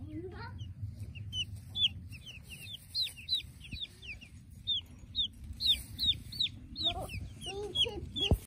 엄마.